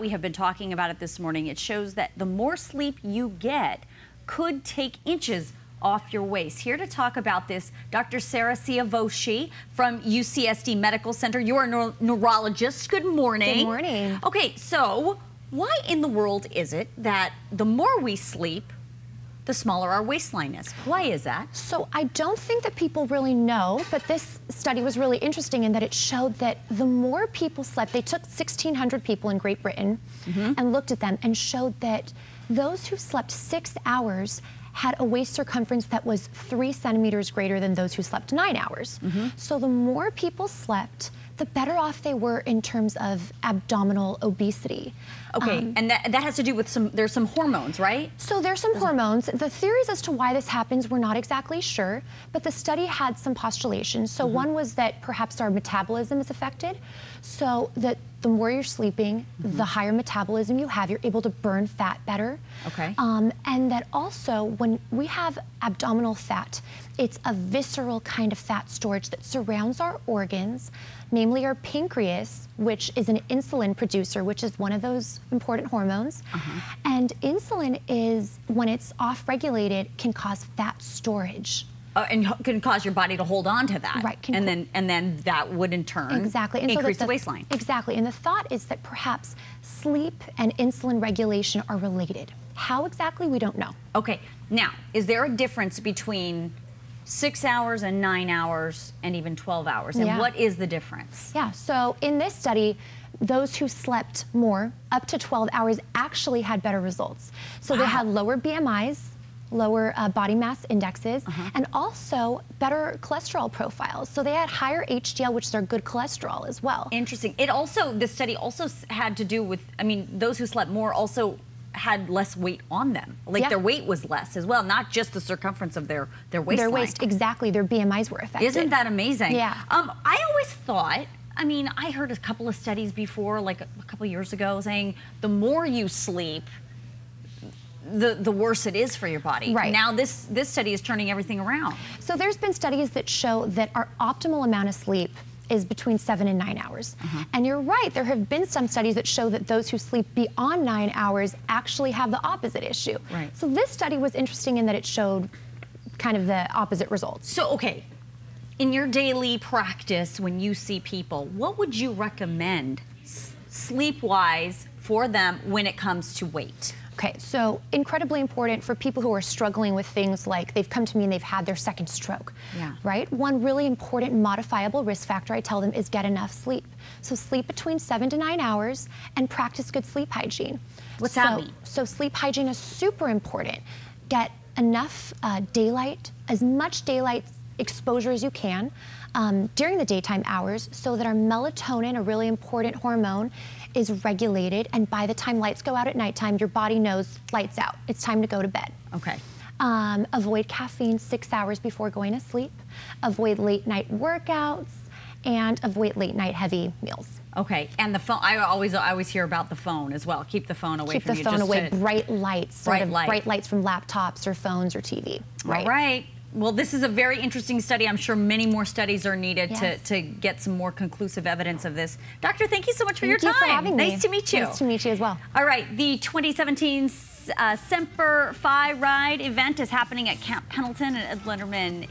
We have been talking about it this morning. It shows that the more sleep you get could take inches off your waist. Here to talk about this, Dr. Sara Siavoshi from UCSD Medical Center. You're a neuro neurologist. Good morning. Good morning. Okay, so why in the world is it that the more we sleep, the smaller our waistline is. Why is that? So I don't think that people really know, but this study was really interesting in that it showed that the more people slept, they took 1,600 people in Great Britain mm -hmm. and looked at them and showed that those who slept six hours had a waist circumference that was three centimeters greater than those who slept nine hours. Mm -hmm. So the more people slept, the better off they were in terms of abdominal obesity. Okay, um, and that, that has to do with some, there's some hormones, right? So there's some hormones. The theories as to why this happens, we're not exactly sure, but the study had some postulations. So mm -hmm. one was that perhaps our metabolism is affected. So that the more you're sleeping, mm -hmm. the higher metabolism you have, you're able to burn fat better. Okay. Um, and that also, when we have abdominal fat, it's a visceral kind of fat storage that surrounds our organs, namely our pancreas, which is an insulin producer, which is one of those important hormones. Uh -huh. And insulin is, when it's off regulated, can cause fat storage. Uh, and can cause your body to hold on to that. Right. and then and then that would in turn exactly. and increase so the, the waistline. Exactly. And the thought is that perhaps sleep and insulin regulation are related. How exactly, we don't know. Okay. Now, is there a difference between six hours and nine hours and even 12 hours. And yeah. what is the difference? Yeah, so in this study, those who slept more, up to 12 hours, actually had better results. So wow. they had lower BMIs, lower uh, body mass indexes, uh -huh. and also better cholesterol profiles. So they had higher HDL, which is their good cholesterol as well. Interesting. It also, this study also had to do with, I mean, those who slept more also had less weight on them. Like yeah. their weight was less as well, not just the circumference of their their waist. Their waist, exactly. Their BMIs were affected. Isn't that amazing? Yeah. Um, I always thought. I mean, I heard a couple of studies before, like a, a couple years ago, saying the more you sleep, the, the worse it is for your body. Right. Now this, this study is turning everything around. So there's been studies that show that our optimal amount of sleep is between seven and nine hours. Uh -huh. And you're right, there have been some studies that show that those who sleep beyond nine hours actually have the opposite issue. Right. So this study was interesting in that it showed kind of the opposite results. So, okay, in your daily practice when you see people, what would you recommend sleep-wise for them when it comes to weight? Okay, so incredibly important for people who are struggling with things like they've come to me and they've had their second stroke, yeah. right? One really important modifiable risk factor I tell them is get enough sleep. So sleep between seven to nine hours and practice good sleep hygiene. What's so, that mean? So sleep hygiene is super important. Get enough uh, daylight, as much daylight exposure as you can um, during the daytime hours so that our melatonin, a really important hormone, is regulated. And by the time lights go out at nighttime, your body knows lights out. It's time to go to bed. Okay. Um, avoid caffeine six hours before going to sleep. Avoid late night workouts and avoid late night heavy meals. Okay, and the phone. I always, I always hear about the phone as well. Keep the phone away Keep from you. Keep the phone away. Bright lights, bright, light. bright lights from laptops or phones or TV. Right. All right. Well, this is a very interesting study. I'm sure many more studies are needed yes. to, to get some more conclusive evidence of this. Doctor, thank you so much for thank your time. You for having nice me. to meet you. Nice to meet you as well. All right, the 2017 uh, Semper Fi Ride event is happening at Camp Pendleton and Ed Lenderman.